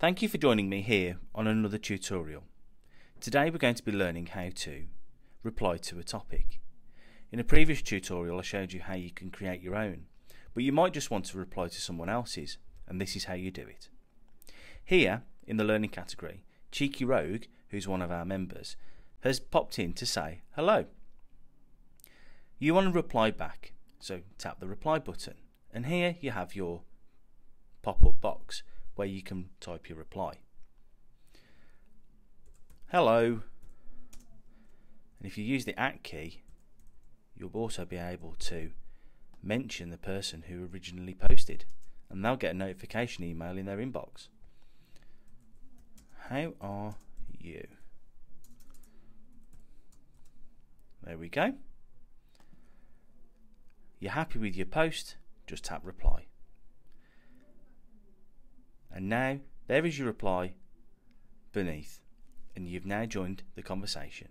Thank you for joining me here on another tutorial. Today we're going to be learning how to reply to a topic. In a previous tutorial I showed you how you can create your own, but you might just want to reply to someone else's, and this is how you do it. Here, in the learning category, Cheeky Rogue, who's one of our members, has popped in to say hello. You want to reply back, so tap the reply button, and here you have your pop-up box where you can type your reply. Hello. And if you use the at key, you'll also be able to mention the person who originally posted, and they'll get a notification email in their inbox. How are you? There we go. You're happy with your post? Just tap reply. And now, there is your reply beneath, and you've now joined the conversation.